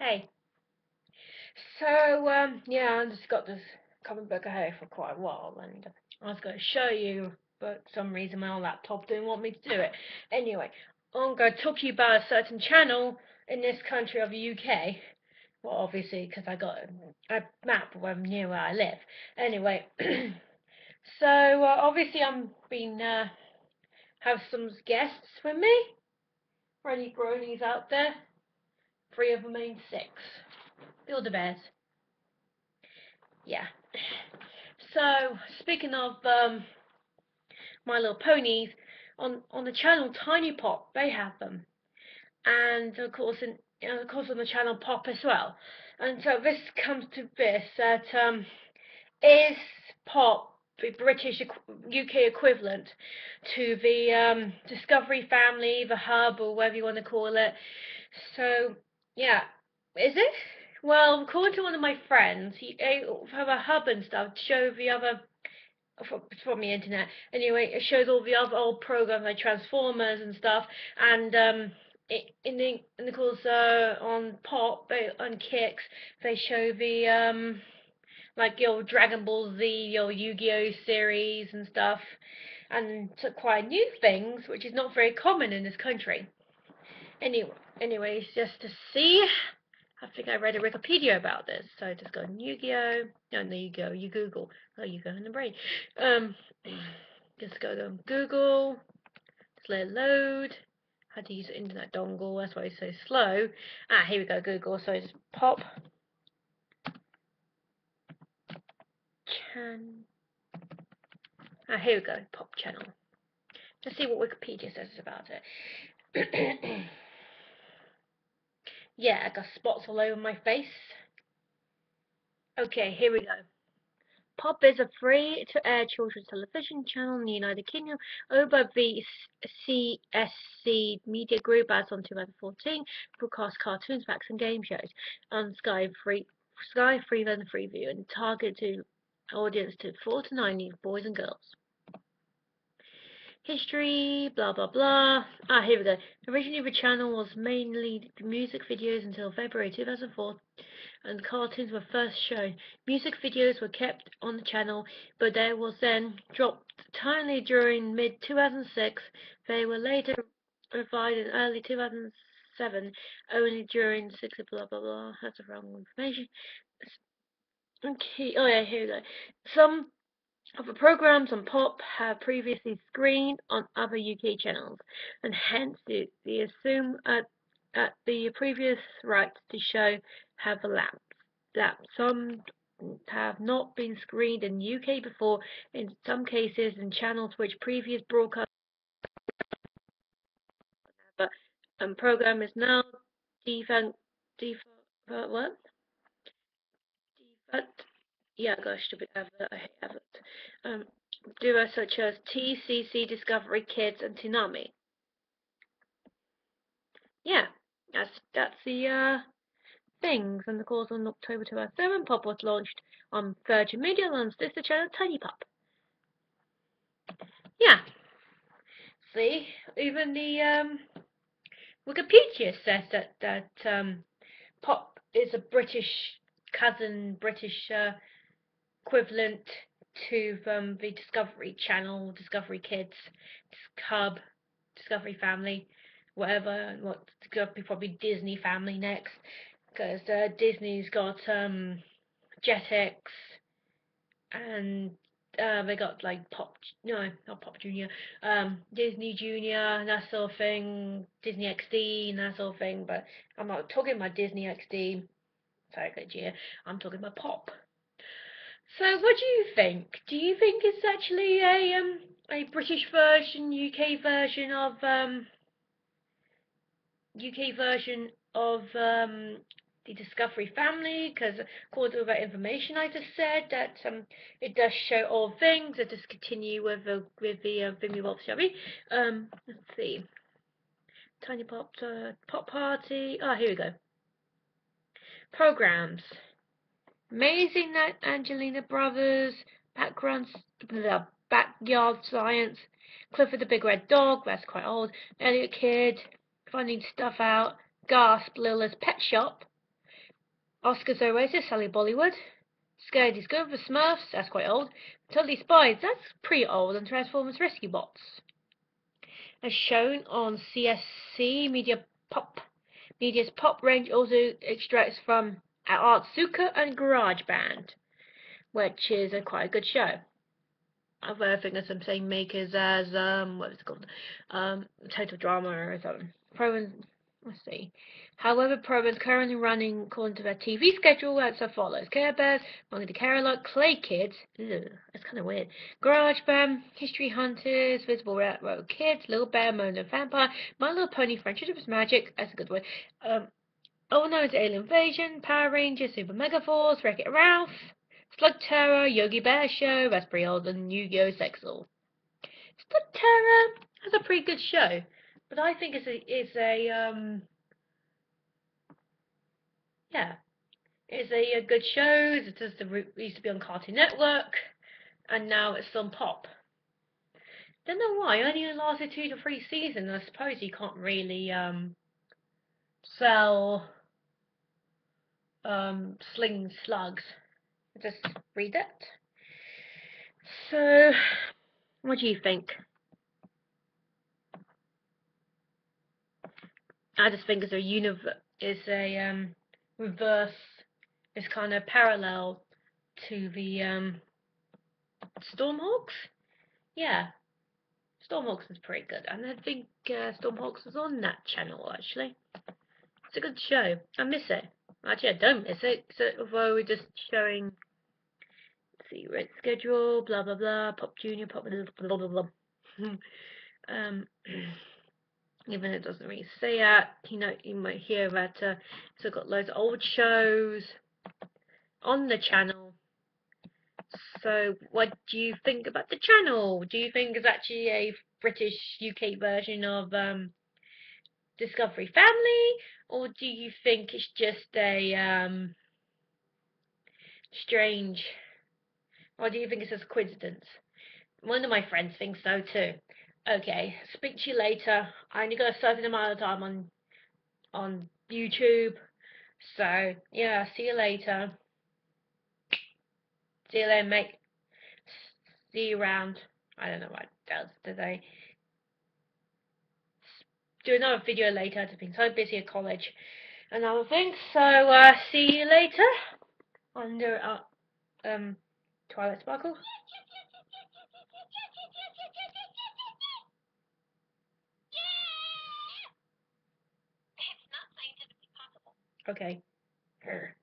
Hey. So, um, yeah, I've just got this comic book I had for quite a while, and I was going to show you, but for some reason my laptop didn't want me to do it. Anyway, I'm going to talk to you about a certain channel in this country of the UK. Well, obviously, because I got a map where I'm near where I live. Anyway, so uh, obviously I'm being uh, have some guests with me. For any bronies out there, three of them mean six. Build a bears. Yeah. So speaking of um, My Little Ponies, on on the channel Tiny Pop, they have them, and of course in of course on the channel Pop as well. And so this comes to this that um, is Pop the British UK equivalent to the um, Discovery Family, the Hub, or whatever you want to call it. So yeah, is it? Well, according to one of my friends, he have a hub and stuff to show the other from the internet. Anyway, it shows all the other old programs like Transformers and stuff, and um, it, in the in the course uh, on Pop on Kix they show the um, like your Dragon Ball Z, your Yu-Gi-Oh series and stuff, and quite new things, which is not very common in this country. Anyway, anyways, just to see I think I read a Wikipedia about this, so just go Yu-Gi-Oh. No, there you go. You Google. Oh, you go in the brain. Um, just go to Google. Just let it load. How to use internet dongle. That's why it's so slow. Ah, here we go. Google. So just pop. Chan. Ah, here we go. Pop channel. Let's see what Wikipedia says about it. Yeah, I got spots all over my face. Okay, here we go. Pop is a free-to-air children's television channel in the United Kingdom owned by the CSC Media Group as on 2014, broadcast cartoons, facts and game shows on Sky Free Sky Free and Freeview and targeted to audience to 4 to 9 boys and girls history, blah blah blah. Ah, here we go. Originally the channel was mainly music videos until February 2004 and cartoons were first shown. Music videos were kept on the channel, but they was then dropped entirely during mid-2006. They were later revived in early 2007, only during six blah blah blah. That's the wrong information. Okay, oh yeah, here we go. Some other programs on Pop have previously screened on other UK channels, and hence the, the assume at, at the previous rights to show have elapsed. That some have not been screened in UK before, in some cases in channels which previous broadcast but um, program is now defunct, defunct, what? Defunct yeah, gosh, stupid advert, I hate adverts. Um, duos such as TCC Discovery Kids and Toonami. Yeah, that's that's the uh, things. And of course, on October 2007, Pop was launched on Virgin Media and sister channel Tiny Pop. Yeah. See, even the um, Wikipedia says that that um, Pop is a British cousin, British uh, equivalent to um, the Discovery Channel, Discovery Kids, Cub, Discovery Family, whatever. What probably Disney Family next, because uh, Disney's got um, Jetix, and uh, they got like Pop, no, not Pop Junior, um, Disney Junior, and that sort of thing, Disney XD, and that sort of thing. But I'm not talking about Disney XD. Sorry, good year. I'm talking about Pop. So, what do you think? Do you think it's actually a um a British version, UK version of um UK version of um the Discovery Family? Because according to that information I just said, that um it does show all things. Let just continue with the with the uh, Vimy Wolf, shall we? Um, let's see. Tiny Pop uh, Pop Party. Oh, here we go. Programs. Amazing that Angelina Brothers, background, the backyard science, Clifford the Big Red Dog, that's quite old, Elliot Kid, finding stuff out, Gasp, Lila's Pet Shop, Oscar's Oasis, Sally Bollywood. Scared is Good, The Smurfs, that's quite old. Totally Spies, that's pretty old, and Transformers Rescue Bots. As shown on CSC Media Pop. Media's pop range also extracts from Artsuka and GarageBand, which is a quite a good show. Other thing as I'm saying makers as um what is it called? Um Total Drama or something. Pro let's see. However, programs currently running according to their TV schedule as follows. Care Bears, Monkey the Carolot, Clay Kids, ugh, that's kind of weird, Garage Band, History Hunters, Visible Railroad Kids, Little Bear, Mona Vampire, My Little Pony, Friendship is Magic, that's a good one. Um, Oh no, it's Alien Invasion, Power Rangers, Super Mega Force, Wreck-It Ralph, Slug Terror, Yogi Bear Show, Raspberry old, and Yu-Gi-Oh! ZEXAL. Slug Terror, that's a pretty good show, but I think it's a, it's a, um, yeah, it's a, a good show. It it used to be on Cartoon Network, and now it's on Pop. Don't know why. Only lasted two to three seasons. I suppose you can't really um, sell um, sling slugs. Just read it. So, what do you think? I just think it's a universe. It's a um, reverse is kind of parallel to the um, Stormhawks. Yeah, Stormhawks is pretty good, and I think uh, Stormhawks is on that channel actually. It's a good show. I miss it. Actually, I don't miss it, so, although we're just showing. See, red schedule, blah blah blah, Pop Junior, Pop blah blah blah. blah. um. even it doesn't really say that, you know, you might hear that uh, it's got loads of old shows on the channel. So, what do you think about the channel? Do you think it's actually a British UK version of um, Discovery Family, or do you think it's just a um, strange, or do you think it's just a coincidence? One of my friends thinks so too. Okay, speak to you later. I only got a certain amount of time on on YouTube. So yeah, see you later. See you later, mate. See you around. I don't know what does today. Do another video later. I've been so busy at college and other things. So uh, see you later. Under uh, um Twilight Sparkle. Okay. Her.